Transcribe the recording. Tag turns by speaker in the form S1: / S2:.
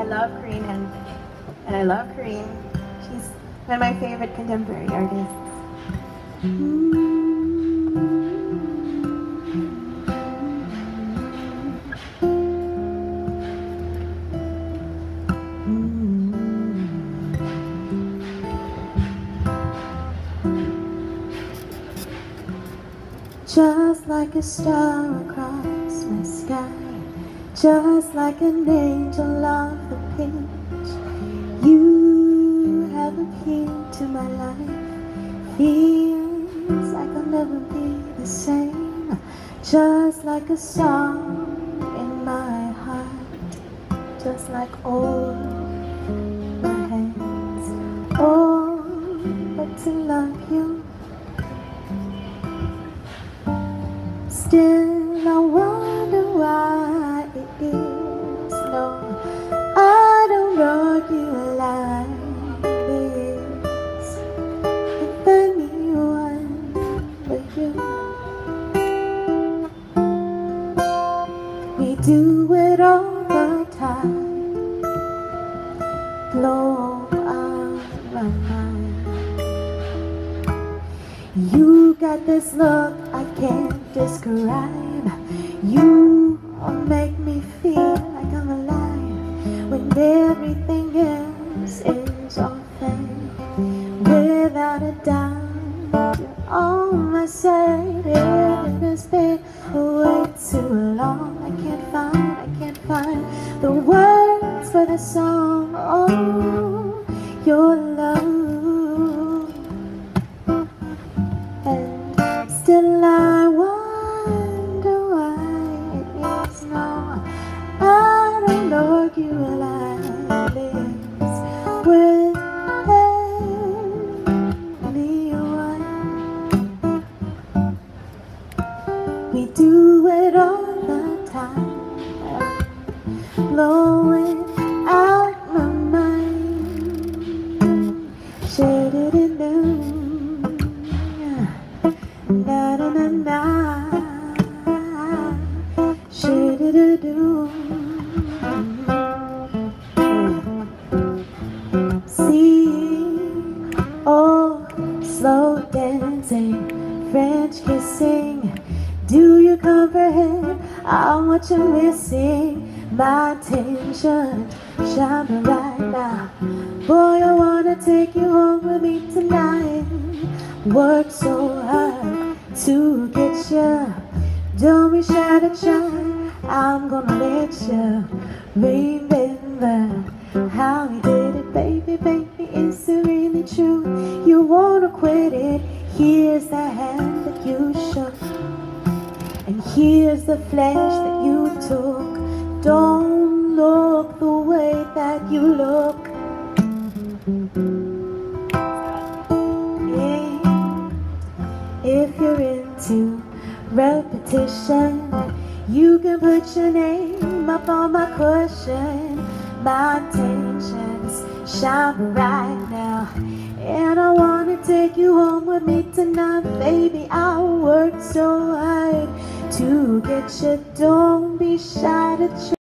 S1: I love Corinne and, and I love Corinne. She's one of my favorite contemporary artists. Just like a star across my sky Just like an angel off the page You have appeared to my life. Feels like I'll never be the same. Just like a song in my heart Just like all my hands. Oh, but to love you do it all the time. Blow out my mind. You got this look I can't describe. You make me feel like I'm alive when everything else is all fake. Without a doubt, you're on my side. It has been way too long. Find the words for the song. Oh, your love. And still I wonder why it is now I don't argue like Blowing out my mind. Shade it in Na na na na Shade it do See Oh, slow dancing French kissing. Do you comprehend how much I'm missing? My attention shining right now Boy, I wanna take you home with me tonight Work so hard to get you Don't be shy to try I'm gonna let you remember how we did it, baby, baby. Is it really true? You wanna quit it? Here's the hand that you shook, and here's the flesh that you took. Don't look the way that you look. Yeah. If you're into repetition, you can put your name up on my cushion. My intentions shine bright now. And I wanna take you home with me tonight, baby. I worked so hard get you. Don't be shy to try.